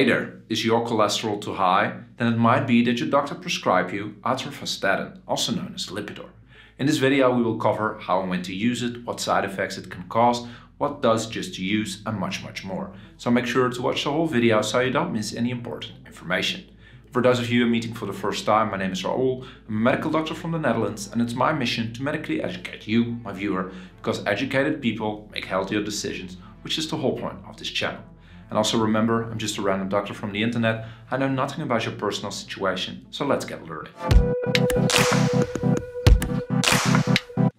Hey there, is your cholesterol too high? Then it might be that your doctor prescribed you atorvastatin, also known as Lipitor. In this video we will cover how and when to use it, what side effects it can cause, what dosages to use and much much more. So make sure to watch the whole video so you don't miss any important information. For those of you meeting for the first time, my name is Raoul. I'm a medical doctor from the Netherlands and it's my mission to medically educate you, my viewer, because educated people make healthier decisions, which is the whole point of this channel. And also remember, I'm just a random doctor from the internet. I know nothing about your personal situation, so let's get learning.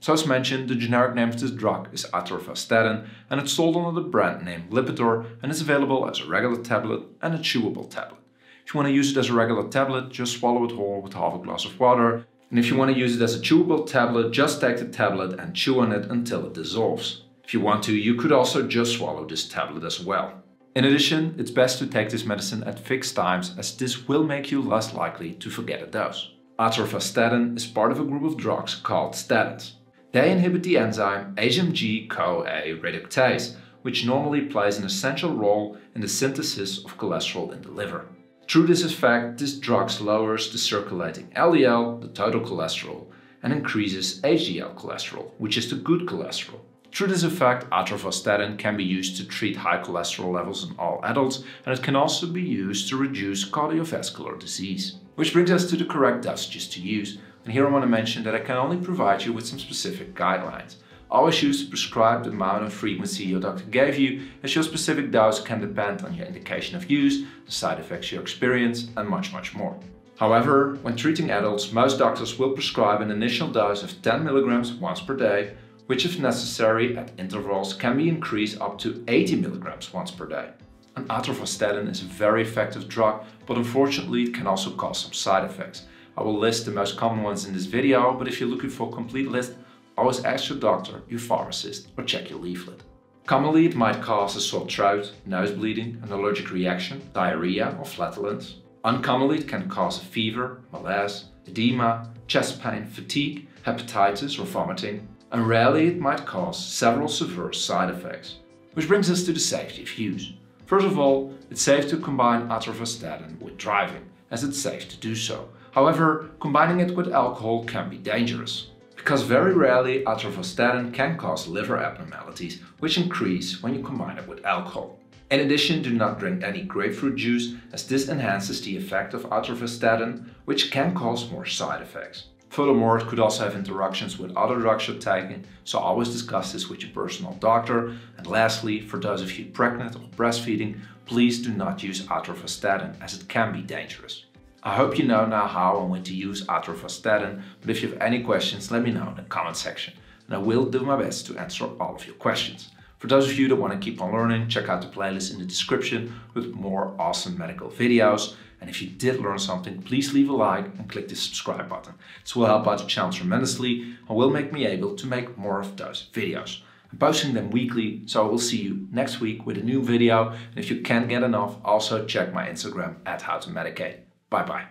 So as mentioned, the generic name of this drug is atorvastatin and it's sold under the brand name Lipitor and is available as a regular tablet and a chewable tablet. If you want to use it as a regular tablet, just swallow it whole with half a glass of water. And if you want to use it as a chewable tablet, just take the tablet and chew on it until it dissolves. If you want to, you could also just swallow this tablet as well. In addition, it's best to take this medicine at fixed times as this will make you less likely to forget a dose. Atorvastatin is part of a group of drugs called statins. They inhibit the enzyme HMG-CoA reductase, which normally plays an essential role in the synthesis of cholesterol in the liver. Through this effect, this drug lowers the circulating LDL, the total cholesterol, and increases HDL cholesterol, which is the good cholesterol. Through this effect, atorvastatin can be used to treat high cholesterol levels in all adults, and it can also be used to reduce cardiovascular disease. Which brings us to the correct dosages to use, and here I want to mention that I can only provide you with some specific guidelines. Always use the prescribed amount and frequency your doctor gave you, as your specific dose can depend on your indication of use, the side effects you experience, and much, much more. However, when treating adults, most doctors will prescribe an initial dose of 10 mg once per day, which if necessary at intervals can be increased up to 80 mg once per day. An atorvastatin is a very effective drug, but unfortunately it can also cause some side effects. I will list the most common ones in this video, but if you're looking for a complete list, always ask your doctor, your pharmacist, or check your leaflet. Commonly, it might cause a sore throat, nose bleeding, an allergic reaction, diarrhea, or flatulence. Uncommonly, it can cause a fever, malaise, edema, chest pain, fatigue, hepatitis, or vomiting. And rarely, it might cause several severe side effects. Which brings us to the safety of use. First of all, it's safe to combine atorvastatin with driving, as it's safe to do so. However, combining it with alcohol can be dangerous. Because very rarely atorvastatin can cause liver abnormalities, which increase when you combine it with alcohol. In addition, do not drink any grapefruit juice as this enhances the effect of atorvastatin, which can cause more side effects. Furthermore, it could also have interactions with other drugs you're taking, so always discuss this with your personal doctor. And lastly, for those of you pregnant or breastfeeding, please do not use atorvastatin as it can be dangerous. I hope you know now how and when to use atorvastatin, but if you have any questions, let me know in the comment section, and I will do my best to answer all of your questions. For those of you that want to keep on learning, check out the playlist in the description with more awesome medical videos. And if you did learn something, please leave a like and click the subscribe button. This will help out the channel tremendously and will make me able to make more of those videos. I'm posting them weekly, so I will see you next week with a new video. And if you can't get enough, also check my Instagram at How to Medicate. Bye bye.